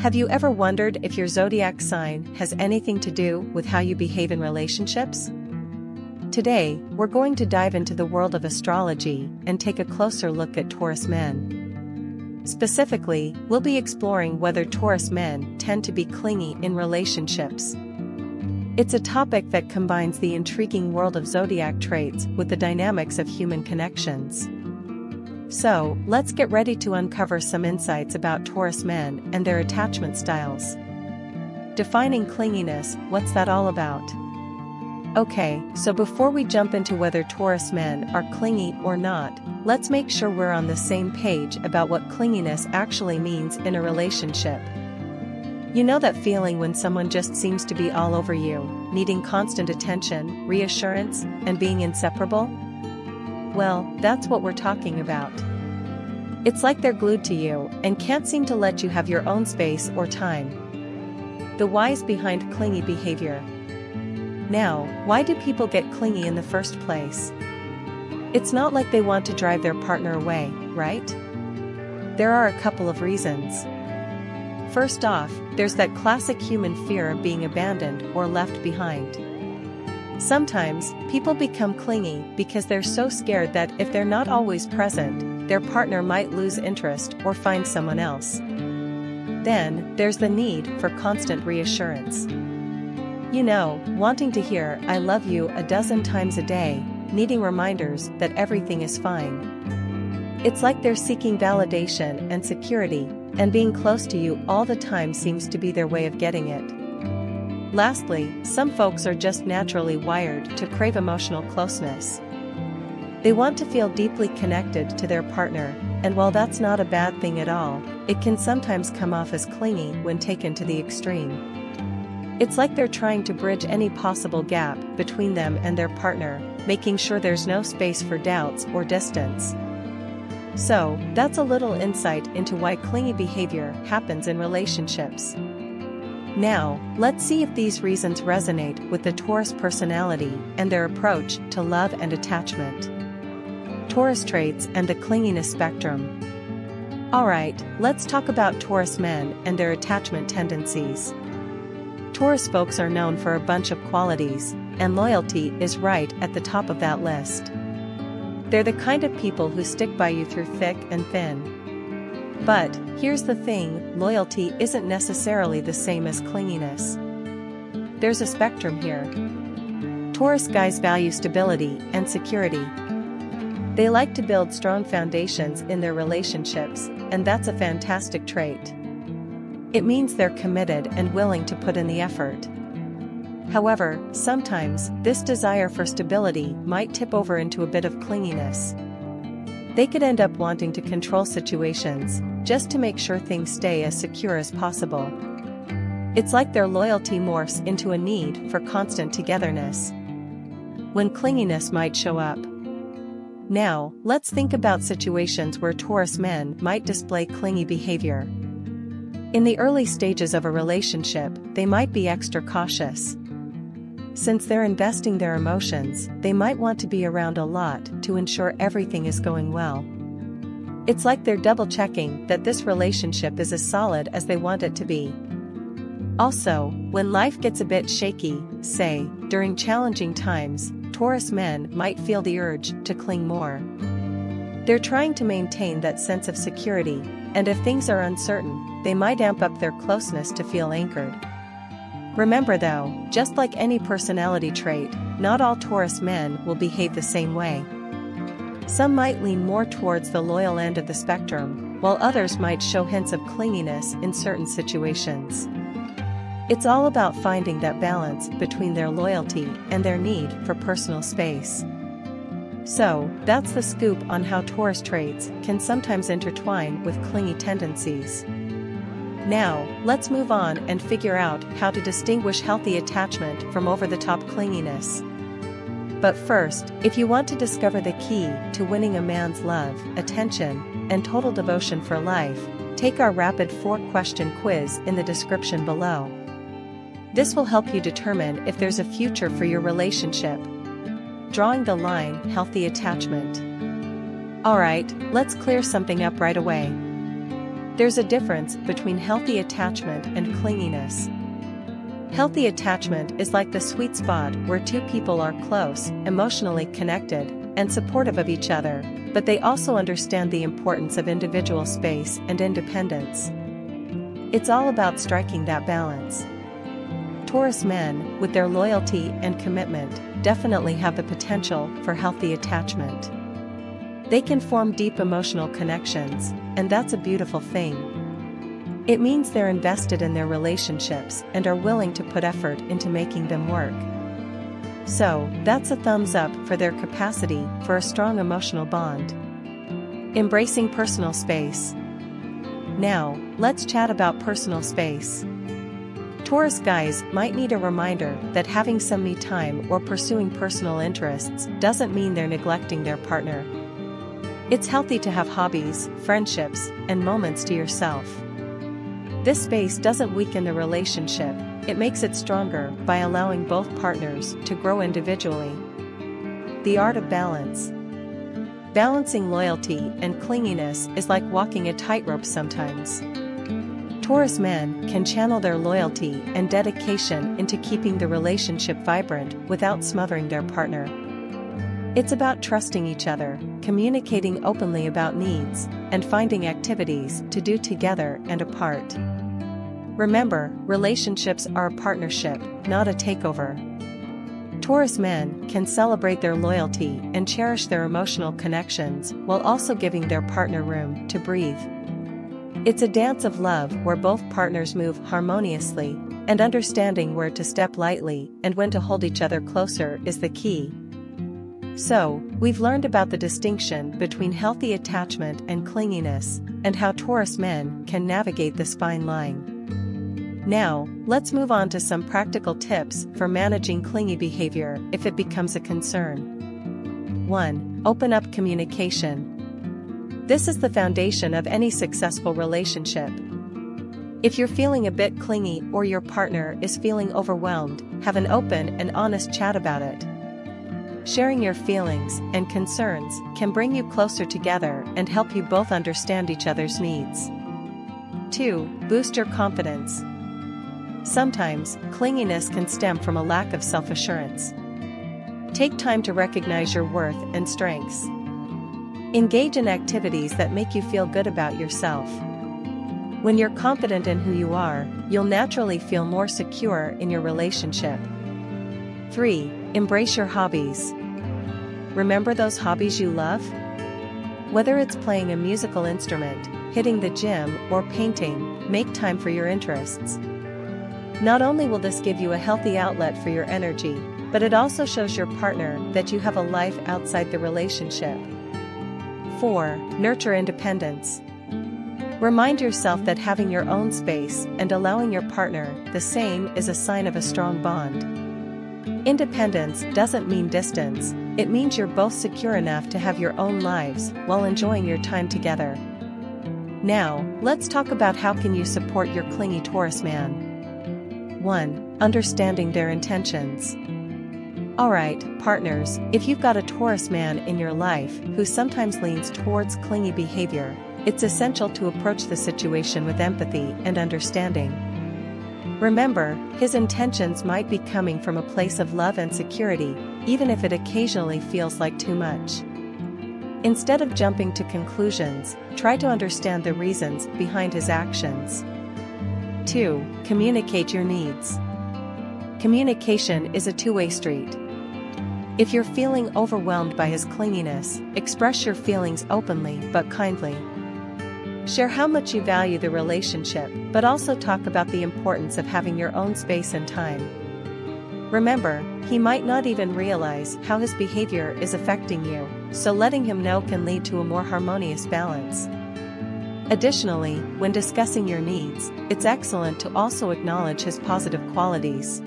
Have you ever wondered if your zodiac sign has anything to do with how you behave in relationships? Today, we're going to dive into the world of astrology and take a closer look at Taurus men. Specifically, we'll be exploring whether Taurus men tend to be clingy in relationships. It's a topic that combines the intriguing world of zodiac traits with the dynamics of human connections. So, let's get ready to uncover some insights about Taurus men and their attachment styles. Defining clinginess, what's that all about? Okay, so before we jump into whether Taurus men are clingy or not, let's make sure we're on the same page about what clinginess actually means in a relationship. You know that feeling when someone just seems to be all over you, needing constant attention, reassurance, and being inseparable? Well, that's what we're talking about. It's like they're glued to you and can't seem to let you have your own space or time. The whys behind clingy behavior. Now, why do people get clingy in the first place? It's not like they want to drive their partner away, right? There are a couple of reasons. First off, there's that classic human fear of being abandoned or left behind. Sometimes, people become clingy because they're so scared that if they're not always present, their partner might lose interest or find someone else. Then, there's the need for constant reassurance. You know, wanting to hear, I love you a dozen times a day, needing reminders that everything is fine. It's like they're seeking validation and security, and being close to you all the time seems to be their way of getting it. Lastly, some folks are just naturally wired to crave emotional closeness. They want to feel deeply connected to their partner, and while that's not a bad thing at all, it can sometimes come off as clingy when taken to the extreme. It's like they're trying to bridge any possible gap between them and their partner, making sure there's no space for doubts or distance. So, that's a little insight into why clingy behavior happens in relationships. Now, let's see if these reasons resonate with the Taurus personality and their approach to love and attachment. Taurus traits and the clinginess spectrum. Alright, let's talk about Taurus men and their attachment tendencies. Taurus folks are known for a bunch of qualities, and loyalty is right at the top of that list. They're the kind of people who stick by you through thick and thin. But, here's the thing loyalty isn't necessarily the same as clinginess. There's a spectrum here. Taurus guys value stability and security. They like to build strong foundations in their relationships, and that's a fantastic trait. It means they're committed and willing to put in the effort. However, sometimes, this desire for stability might tip over into a bit of clinginess. They could end up wanting to control situations, just to make sure things stay as secure as possible. It's like their loyalty morphs into a need for constant togetherness. When clinginess might show up. Now, let's think about situations where Taurus men might display clingy behavior. In the early stages of a relationship, they might be extra cautious. Since they're investing their emotions, they might want to be around a lot to ensure everything is going well. It's like they're double checking that this relationship is as solid as they want it to be. Also, when life gets a bit shaky, say, during challenging times, Taurus men might feel the urge to cling more. They're trying to maintain that sense of security, and if things are uncertain, they might amp up their closeness to feel anchored. Remember though, just like any personality trait, not all Taurus men will behave the same way. Some might lean more towards the loyal end of the spectrum, while others might show hints of clinginess in certain situations. It's all about finding that balance between their loyalty and their need for personal space. So, that's the scoop on how Taurus traits can sometimes intertwine with clingy tendencies. Now, let's move on and figure out how to distinguish healthy attachment from over the top clinginess. But first, if you want to discover the key to winning a man's love, attention, and total devotion for life, take our rapid four question quiz in the description below. This will help you determine if there's a future for your relationship. Drawing the line healthy attachment. Alright, let's clear something up right away. There's a difference between healthy attachment and clinginess. Healthy attachment is like the sweet spot where two people are close, emotionally connected, and supportive of each other, but they also understand the importance of individual space and independence. It's all about striking that balance. Taurus men, with their loyalty and commitment, definitely have the potential for healthy attachment. They can form deep emotional connections, and that's a beautiful thing. It means they're invested in their relationships and are willing to put effort into making them work. So, that's a thumbs up for their capacity for a strong emotional bond. Embracing personal space. Now, let's chat about personal space. Taurus guys might need a reminder that having some me time or pursuing personal interests doesn't mean they're neglecting their partner. It's healthy to have hobbies, friendships, and moments to yourself. This space doesn't weaken the relationship, it makes it stronger by allowing both partners to grow individually. The art of balance. Balancing loyalty and clinginess is like walking a tightrope sometimes. Taurus men can channel their loyalty and dedication into keeping the relationship vibrant without smothering their partner. It's about trusting each other, communicating openly about needs, and finding activities to do together and apart. Remember, relationships are a partnership, not a takeover. Taurus men can celebrate their loyalty and cherish their emotional connections while also giving their partner room to breathe. It's a dance of love where both partners move harmoniously, and understanding where to step lightly and when to hold each other closer is the key. So, we've learned about the distinction between healthy attachment and clinginess, and how Taurus men can navigate this fine line. Now, let's move on to some practical tips for managing clingy behavior if it becomes a concern. 1. Open up communication. This is the foundation of any successful relationship. If you're feeling a bit clingy or your partner is feeling overwhelmed, have an open and honest chat about it. Sharing your feelings and concerns can bring you closer together and help you both understand each other's needs. 2. Boost your confidence. Sometimes, clinginess can stem from a lack of self assurance. Take time to recognize your worth and strengths. Engage in activities that make you feel good about yourself. When you're confident in who you are, you'll naturally feel more secure in your relationship. 3. Embrace your hobbies. Remember those hobbies you love? Whether it's playing a musical instrument, hitting the gym, or painting, make time for your interests. Not only will this give you a healthy outlet for your energy, but it also shows your partner that you have a life outside the relationship. 4. Nurture independence. Remind yourself that having your own space and allowing your partner the same is a sign of a strong bond. Independence doesn't mean distance, it means you're both secure enough to have your own lives while enjoying your time together. Now, let's talk about how can you support your clingy Taurus man. 1. Understanding their intentions. Alright, partners, if you've got a Taurus man in your life who sometimes leans towards clingy behavior, it's essential to approach the situation with empathy and understanding. Remember, his intentions might be coming from a place of love and security, even if it occasionally feels like too much. Instead of jumping to conclusions, try to understand the reasons behind his actions. 2. Communicate your needs. Communication is a two way street. If you're feeling overwhelmed by his clinginess, express your feelings openly but kindly. Share how much you value the relationship, but also talk about the importance of having your own space and time. Remember, he might not even realize how his behavior is affecting you, so letting him know can lead to a more harmonious balance. Additionally, when discussing your needs, it's excellent to also acknowledge his positive qualities.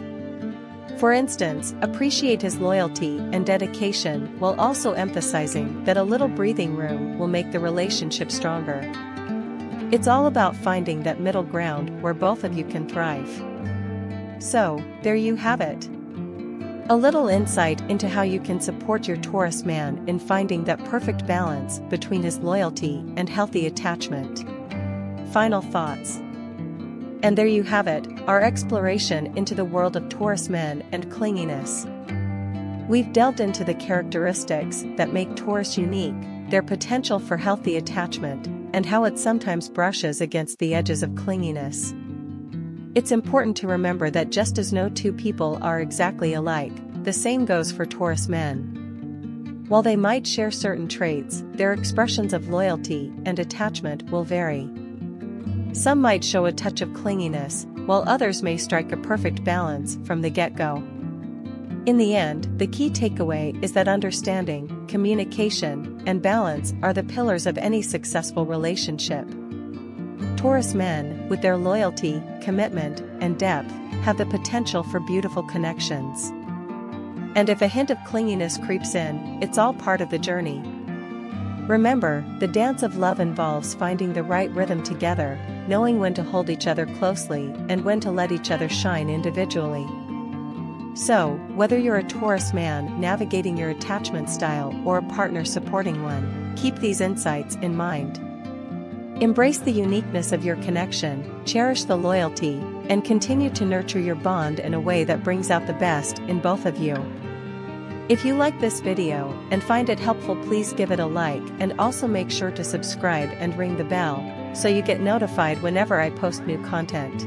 For instance, appreciate his loyalty and dedication while also emphasizing that a little breathing room will make the relationship stronger. It's all about finding that middle ground where both of you can thrive. So, there you have it. A little insight into how you can support your Taurus man in finding that perfect balance between his loyalty and healthy attachment. Final thoughts. And there you have it, our exploration into the world of Taurus men and clinginess. We've delved into the characteristics that make Taurus unique, their potential for healthy attachment, and how it sometimes brushes against the edges of clinginess. It's important to remember that just as no two people are exactly alike, the same goes for Taurus men. While they might share certain traits, their expressions of loyalty and attachment will vary. Some might show a touch of clinginess, while others may strike a perfect balance from the get go. In the end, the key takeaway is that understanding, communication, and balance are the pillars of any successful relationship. Taurus men, with their loyalty, commitment, and depth, have the potential for beautiful connections. And if a hint of clinginess creeps in, it's all part of the journey. Remember, the dance of love involves finding the right rhythm together, knowing when to hold each other closely and when to let each other shine individually. So, whether you're a Taurus man navigating your attachment style or a partner supporting one, keep these insights in mind. Embrace the uniqueness of your connection, cherish the loyalty, and continue to nurture your bond in a way that brings out the best in both of you. If you like this video and find it helpful please give it a like and also make sure to subscribe and ring the bell so you get notified whenever I post new content.